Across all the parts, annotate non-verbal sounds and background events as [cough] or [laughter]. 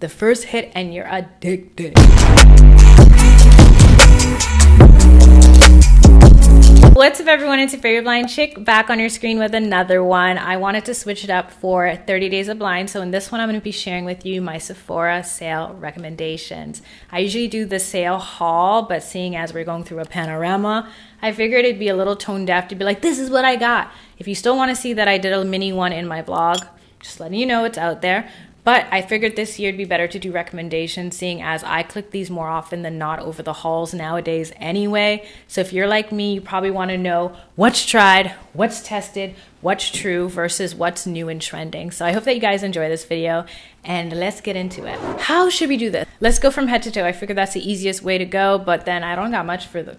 The first hit and you're addicted. What's up, everyone? It's your favorite blind chick back on your screen with another one. I wanted to switch it up for 30 days of blind. So, in this one, I'm going to be sharing with you my Sephora sale recommendations. I usually do the sale haul, but seeing as we're going through a panorama, I figured it'd be a little tone deaf to be like, this is what I got. If you still want to see that I did a mini one in my blog, just letting you know it's out there. But I figured this year it'd be better to do recommendations, seeing as I click these more often than not over the hauls nowadays anyway. So if you're like me, you probably want to know what's tried, what's tested, what's true versus what's new and trending. So I hope that you guys enjoy this video and let's get into it. How should we do this? Let's go from head to toe. I figured that's the easiest way to go, but then I don't got much for the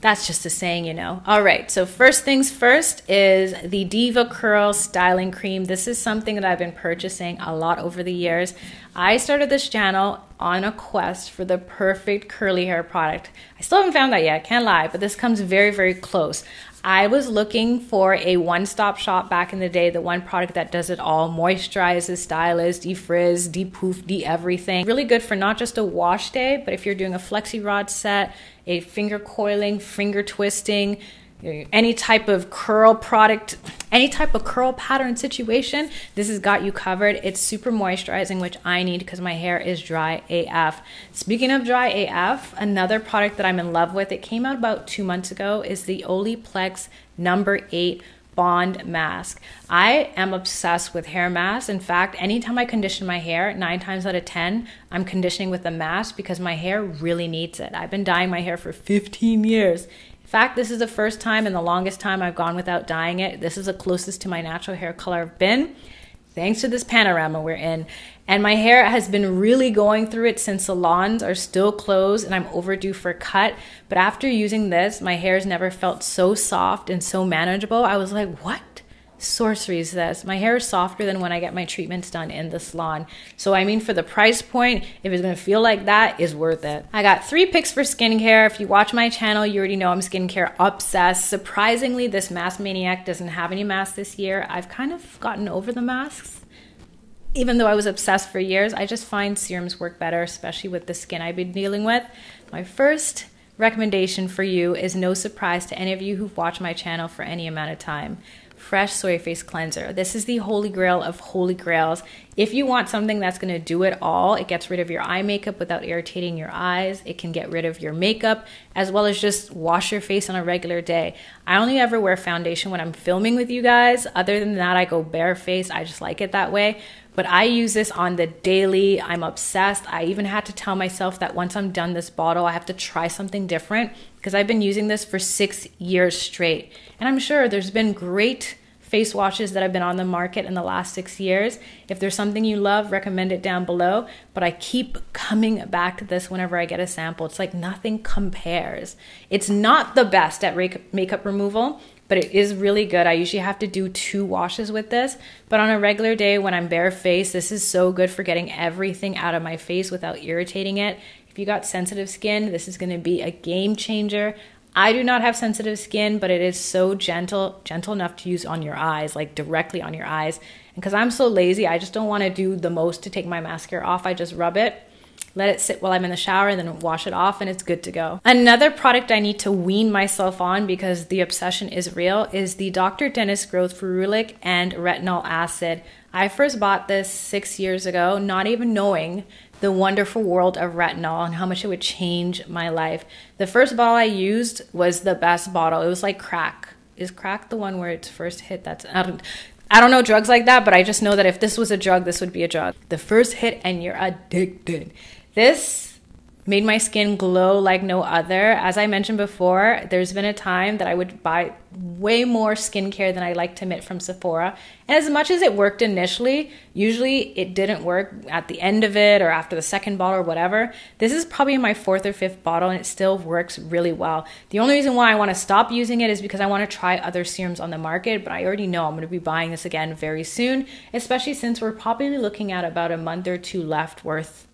that's just a saying, you know. All right, so first things first is the Deva Curl Styling Cream. This is something that I've been purchasing a lot over the years. I started this channel on a quest for the perfect curly hair product. I still haven't found that yet, can't lie, but this comes very, very close. I was looking for a one stop shop back in the day, the one product that does it all moisturizes, styles, defrizz, depuff, de everything. Really good for not just a wash day, but if you're doing a flexi rod set, a finger coiling, finger twisting, any type of curl product, any type of curl pattern situation, this has got you covered. It's super moisturizing, which I need because my hair is dry AF. Speaking of dry AF, another product that I'm in love with, it came out about two months ago, is the Olaplex number eight Bond mask. I am obsessed with hair masks. In fact, anytime I condition my hair, nine times out of 10, I'm conditioning with a mask because my hair really needs it. I've been dyeing my hair for 15 years fact, this is the first time in the longest time I've gone without dyeing it. This is the closest to my natural hair color I've been, thanks to this panorama we're in. And my hair has been really going through it since salons are still closed and I'm overdue for a cut. But after using this, my hair has never felt so soft and so manageable. I was like, what? Sorcery is this. My hair is softer than when I get my treatments done in the salon. So I mean for the price point, if it's gonna feel like that, is worth it. I got three picks for skincare. If you watch my channel, you already know I'm skincare obsessed. Surprisingly, this Mask Maniac doesn't have any masks this year. I've kind of gotten over the masks. Even though I was obsessed for years, I just find serums work better, especially with the skin I've been dealing with. My first recommendation for you is no surprise to any of you who've watched my channel for any amount of time fresh soy face cleanser. This is the holy grail of holy grails. If you want something that's going to do it all, it gets rid of your eye makeup without irritating your eyes. It can get rid of your makeup as well as just wash your face on a regular day. I only ever wear foundation when I'm filming with you guys. Other than that, I go bare face. I just like it that way. But I use this on the daily. I'm obsessed. I even had to tell myself that once I'm done this bottle, I have to try something different because I've been using this for six years straight. And I'm sure there's been great face washes that have been on the market in the last six years. If there's something you love, recommend it down below. But I keep coming back to this whenever I get a sample. It's like nothing compares. It's not the best at makeup removal, but it is really good. I usually have to do two washes with this, but on a regular day when I'm bare face, this is so good for getting everything out of my face without irritating it. If you got sensitive skin, this is going to be a game changer. I do not have sensitive skin, but it is so gentle, gentle enough to use on your eyes, like directly on your eyes. And because I'm so lazy, I just don't want to do the most to take my mascara off. I just rub it let it sit while I'm in the shower, and then wash it off, and it's good to go. Another product I need to wean myself on because the obsession is real is the Dr. Dennis Gross Ferulic and Retinol Acid. I first bought this six years ago, not even knowing the wonderful world of retinol and how much it would change my life. The first bottle I used was the best bottle. It was like crack. Is crack the one where it's first hit? That's I don't, I don't know drugs like that, but I just know that if this was a drug, this would be a drug. The first hit and you're addicted. This made my skin glow like no other. As I mentioned before, there's been a time that I would buy way more skincare than I like to admit from Sephora. And as much as it worked initially, usually it didn't work at the end of it or after the second bottle or whatever. This is probably my fourth or fifth bottle and it still works really well. The only reason why I want to stop using it is because I want to try other serums on the market, but I already know I'm going to be buying this again very soon, especially since we're probably looking at about a month or two left worth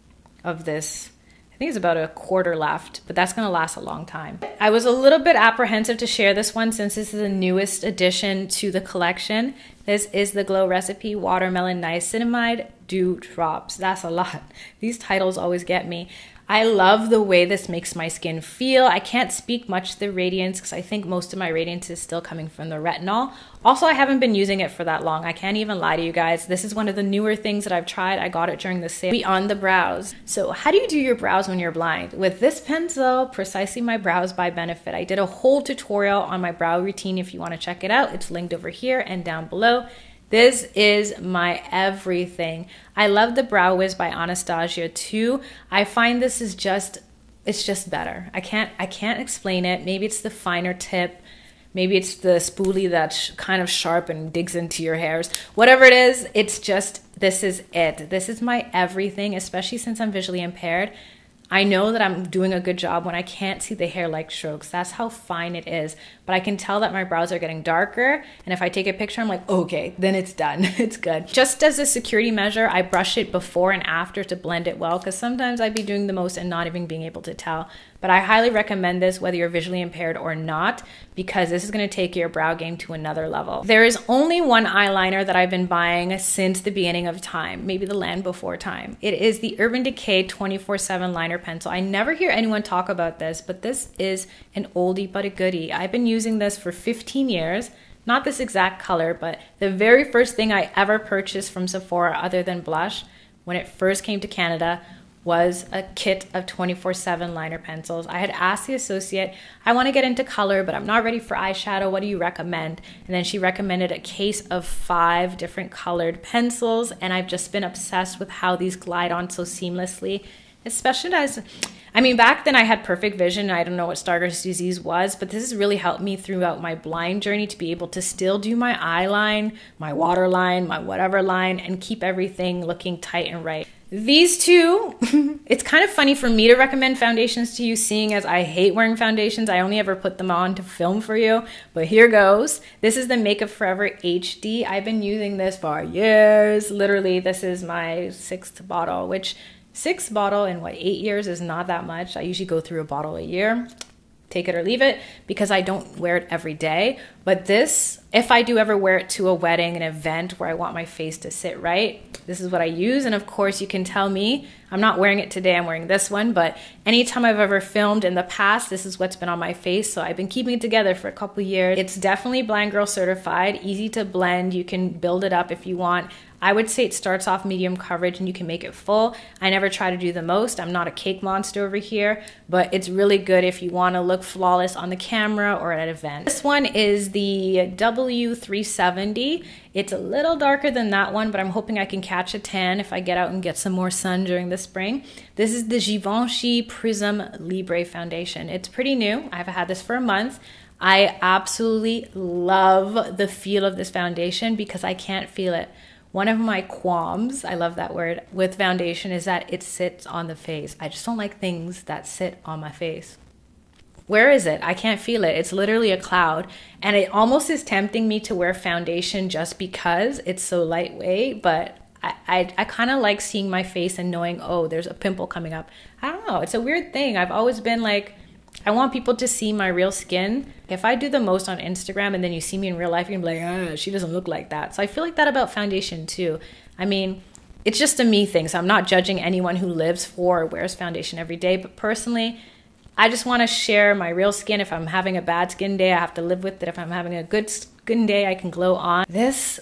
of this I think it's about a quarter left, but that's going to last a long time. I was a little bit apprehensive to share this one since this is the newest addition to the collection. This is the Glow Recipe Watermelon Niacinamide Dew Drops. That's a lot. These titles always get me. I love the way this makes my skin feel. I can't speak much to the radiance because I think most of my radiance is still coming from the retinol. Also, I haven't been using it for that long. I can't even lie to you guys. This is one of the newer things that I've tried. I got it during the sale. Beyond the brows. So, how do you do your brows when you're blind? With this pencil, Precisely My Brows by Benefit. I did a whole tutorial on my brow routine if you want to check it out. It's linked over here and down below. This is my everything. I love the Brow Wiz by Anastasia too. I find this is just it's just better. I can't I can't explain it. Maybe it's the finer tip. Maybe it's the spoolie that's kind of sharp and digs into your hairs. Whatever it is, it's just this is it. This is my everything, especially since I'm visually impaired. I know that I'm doing a good job when I can't see the hair like strokes. That's how fine it is. But I can tell that my brows are getting darker. And if I take a picture, I'm like, okay, then it's done. [laughs] it's good. Just as a security measure, I brush it before and after to blend it well because sometimes I'd be doing the most and not even being able to tell. But I highly recommend this whether you're visually impaired or not because this is going to take your brow game to another level. There is only one eyeliner that I've been buying since the beginning of time, maybe the land before time. It is the Urban Decay 24/7 liner pencil. I never hear anyone talk about this, but this is an oldie but a goodie. I've been using this for 15 years not this exact color, but the very first thing I ever purchased from Sephora other than blush when it first came to Canada was a kit of 24 7 liner pencils. I had asked the associate, I want to get into color, but I'm not ready for eyeshadow. What do you recommend? And then she recommended a case of five different colored pencils. And I've just been obsessed with how these glide on so seamlessly, especially as. I mean, back then I had perfect vision. I don't know what Stargardt's disease was, but this has really helped me throughout my blind journey to be able to still do my eye line, my water line, my whatever line, and keep everything looking tight and right. These two, [laughs] it's kind of funny for me to recommend foundations to you, seeing as I hate wearing foundations. I only ever put them on to film for you, but here goes. This is the Makeup Forever HD. I've been using this for years. Literally, this is my sixth bottle, which six bottle in what, eight years is not that much. I usually go through a bottle a year take it or leave it because I don't wear it every day. But this, if I do ever wear it to a wedding, an event where I want my face to sit right, this is what I use. And of course, you can tell me I'm not wearing it today, I'm wearing this one. But anytime I've ever filmed in the past, this is what's been on my face. So I've been keeping it together for a couple years. It's definitely Blind Girl certified, easy to blend. You can build it up if you want. I would say it starts off medium coverage and you can make it full. I never try to do the most. I'm not a cake monster over here, but it's really good if you want to look flawless on the camera or at an event. This one is the W370. It's a little darker than that one, but I'm hoping I can catch a tan if I get out and get some more sun during the spring. This is the Givenchy Prisme Libre Foundation. It's pretty new. I've had this for a month. I absolutely love the feel of this foundation because I can't feel it. One of my qualms, I love that word, with foundation is that it sits on the face. I just don't like things that sit on my face. Where is it? I can't feel it. It's literally a cloud. And it almost is tempting me to wear foundation just because it's so lightweight, but I, I, I kind of like seeing my face and knowing, oh, there's a pimple coming up. I don't know. It's a weird thing. I've always been like, I want people to see my real skin. If I do the most on Instagram and then you see me in real life, you're gonna be like, oh, she doesn't look like that. So I feel like that about foundation too. I mean, it's just a me thing. So I'm not judging anyone who lives for or wears foundation every day. But personally, I just want to share my real skin. If I'm having a bad skin day, I have to live with it. If I'm having a good skin day, I can glow on. This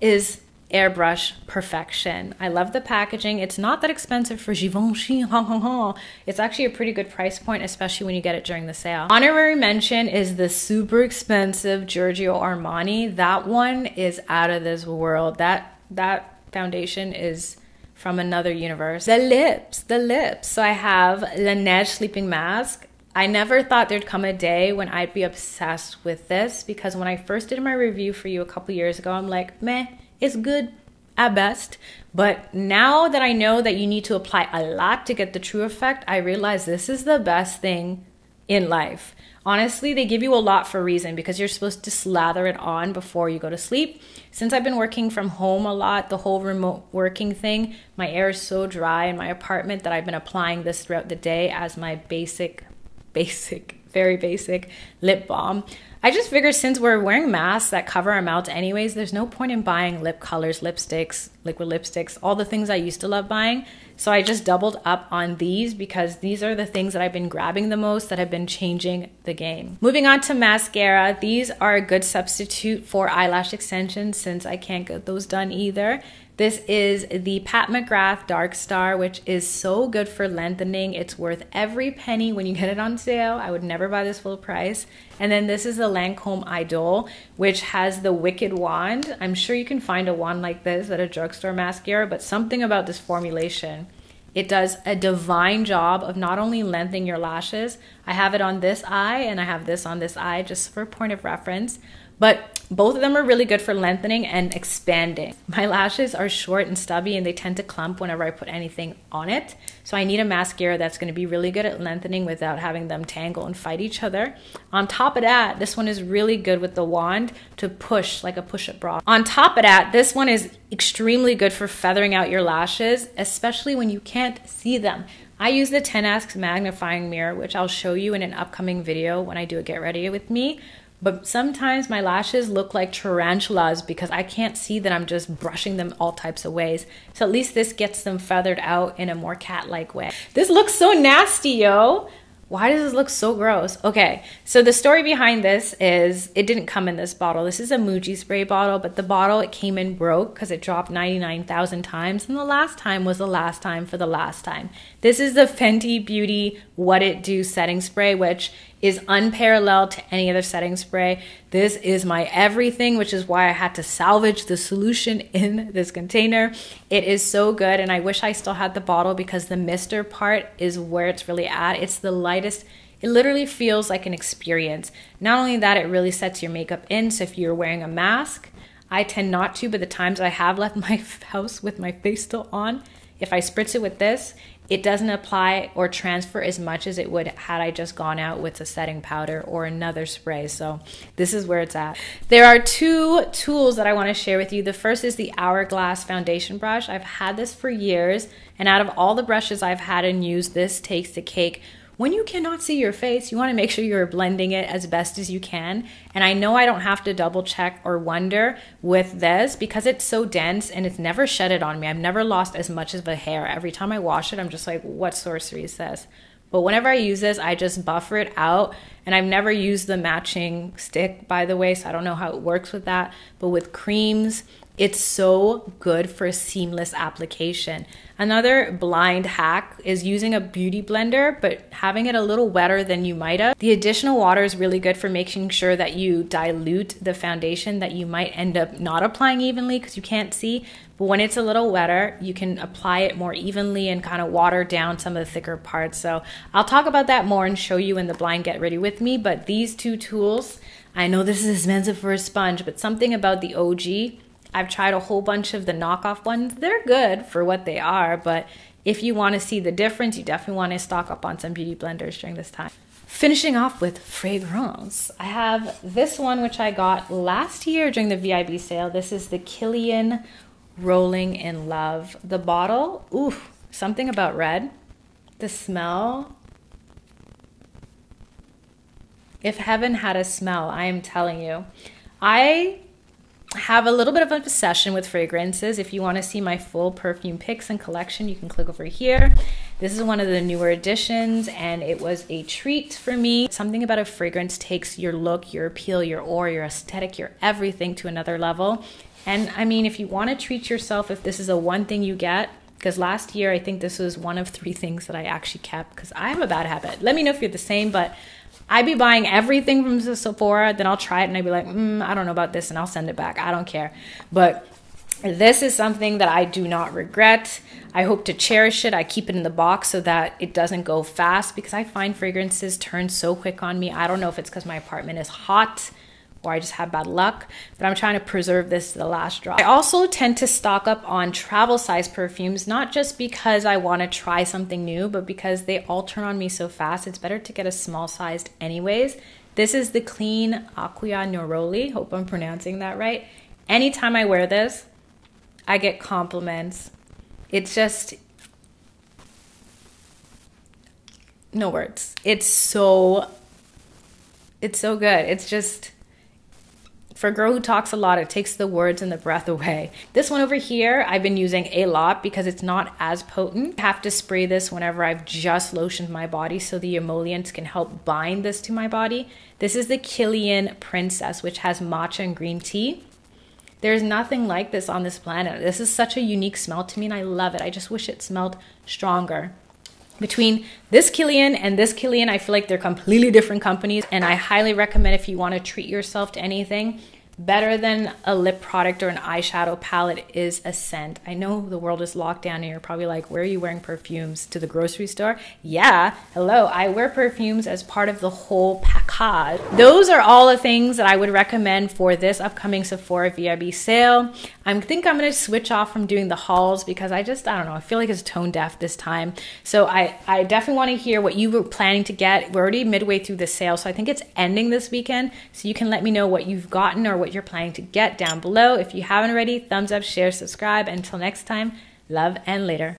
is airbrush perfection. I love the packaging. It's not that expensive for Givenchy. [laughs] it's actually a pretty good price point, especially when you get it during the sale. Honorary mention is the super expensive Giorgio Armani. That one is out of this world. That that foundation is from another universe. The lips, the lips. So I have Laneige Sleeping Mask. I never thought there'd come a day when I'd be obsessed with this because when I first did my review for you a couple years ago, I'm like, meh, it's good at best. But now that I know that you need to apply a lot to get the true effect, I realize this is the best thing in life. Honestly, they give you a lot for a reason because you're supposed to slather it on before you go to sleep. Since I've been working from home a lot, the whole remote working thing, my air is so dry in my apartment that I've been applying this throughout the day as my basic, [laughs] basic very basic lip balm. I just figured since we're wearing masks that cover our mouths anyways, there's no point in buying lip colors, lipsticks, liquid lipsticks, all the things I used to love buying. So I just doubled up on these because these are the things that I've been grabbing the most that have been changing the game. Moving on to mascara, these are a good substitute for eyelash extensions since I can't get those done either. This is the Pat McGrath Dark Star, which is so good for lengthening. It's worth every penny when you get it on sale. I would never buy this full price. And then this is the Lancome Idole, which has the Wicked Wand. I'm sure you can find a wand like this at a drugstore mascara, but something about this formulation. It does a divine job of not only lengthening your lashes, I have it on this eye and I have this on this eye just for point of reference, but both of them are really good for lengthening and expanding. My lashes are short and stubby and they tend to clump whenever I put anything on it. So I need a mascara that's going to be really good at lengthening without having them tangle and fight each other. On top of that, this one is really good with the wand to push like a push-up bra. On top of that, this one is extremely good for feathering out your lashes, especially when you can't see them. I use the 10x magnifying mirror, which I'll show you in an upcoming video when I do a get ready with me. But sometimes my lashes look like tarantulas because I can't see that I'm just brushing them all types of ways. So at least this gets them feathered out in a more cat-like way. This looks so nasty, yo. Why does this look so gross? Okay, so the story behind this is it didn't come in this bottle. This is a Muji spray bottle, but the bottle it came in broke because it dropped 99,000 times. And the last time was the last time for the last time. This is the Fenty Beauty What It Dew setting spray, which is unparalleled to any other setting spray. This is my everything, which is why I had to salvage the solution [laughs] in this container. It is so good, and I wish I still had the bottle because the mister part is where it's really at. It's the lightest. It literally feels like an experience. Not only that, it really sets your makeup in. So if you're wearing a mask, I tend not to, but the times I have left [laughs] my house with my face still on, if I spritz it with this, it doesn't apply or transfer as much as it would had I just gone out with a setting powder or another spray. So this is where it's at. There are two tools that I want to share with you. The first is the Hourglass foundation brush. I've had this for years and out of all the brushes I've had and used, this takes the cake when you cannot see your face, you want to make sure you're blending it as best as you can. And I know I don't have to double check or wonder with this because it's so dense and it's never shedded on me. I've never lost as much of a hair. Every time I wash it, I'm just like, what sorcery is this? But whenever I use this, I just buffer it out. And I've never used the matching stick, by the way, so I don't know how it works with that. But with creams, it's so good for seamless application. Another blind hack is using a beauty blender, but having it a little wetter than you might have. The additional water is really good for making sure that you dilute the foundation that you might end up not applying evenly because you can't see. But when it's a little wetter, you can apply it more evenly and kind of water down some of the thicker parts. So I'll talk about that more and show you in the blind get ready with me. But these two tools, I know this is expensive for a sponge, but something about the OG I've tried a whole bunch of the knockoff ones. They're good for what they are, but if you want to see the difference, you definitely want to stock up on some beauty blenders during this time. Finishing off with fragrance, I have this one which I got last year during the VIB sale. This is the Kilian Rolling in Love. The bottle, ooh, something about red. The smell. If heaven had a smell, I am telling you. I have a little bit of an obsession with fragrances. If you want to see my full perfume picks and collection, you can click over here. This is one of the newer additions and it was a treat for me. Something about a fragrance takes your look, your appeal, your aura, your aesthetic, your everything to another level. And I mean, if you want to treat yourself, if this is a one thing you get, because last year I think this was one of three things that I actually kept because I have a bad habit. Let me know if you're the same, but I'd be buying everything from Sephora, then I'll try it and I'd be like, mm, I don't know about this, and I'll send it back. I don't care. But this is something that I do not regret. I hope to cherish it. I keep it in the box so that it doesn't go fast because I find fragrances turn so quick on me. I don't know if it's because my apartment is hot or I just have bad luck, but I'm trying to preserve this to the last drop. I also tend to stock up on travel size perfumes, not just because I want to try something new, but because they all turn on me so fast. It's better to get a small sized anyways. This is the Clean Acqua Neroli. Hope I'm pronouncing that right. Anytime I wear this, I get compliments. It's just no words. It's so it's so good. It's just for a girl who talks a lot, it takes the words and the breath away. This one over here, I've been using a lot because it's not as potent. I have to spray this whenever I've just lotioned my body so the emollients can help bind this to my body. This is the Kilian Princess, which has matcha and green tea. There's nothing like this on this planet. This is such a unique smell to me and I love it. I just wish it smelled stronger between this Kilian and this Kilian, I feel like they're completely different companies. And I highly recommend if you want to treat yourself to anything, better than a lip product or an eyeshadow palette is a scent. I know the world is locked down and you're probably like, where are you wearing perfumes to the grocery store? Yeah, hello, I wear perfumes as part of the whole package. Those are all the things that I would recommend for this upcoming Sephora VIB sale. I think I'm gonna switch off from doing the hauls because I just, I don't know, I feel like it's tone deaf this time. So I, I definitely wanna hear what you were planning to get. We're already midway through the sale, so I think it's ending this weekend. So you can let me know what you've gotten or what what you're planning to get down below. If you haven't already, thumbs up, share, subscribe. Until next time, love and later.